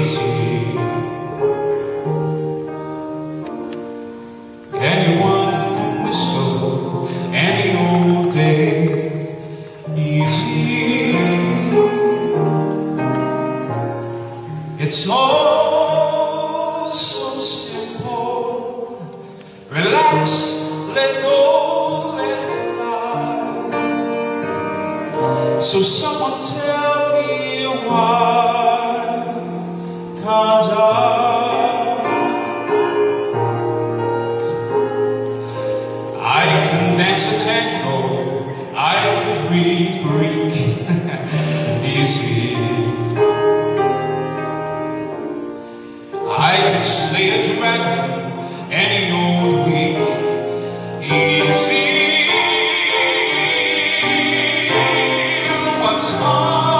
easy. Anyone can whistle any old day easy. It's all so simple. Relax, let go, let fly. So someone tell me why dance a tango, I could read Greek easy. I could slay a dragon any old week. Easy. What's hard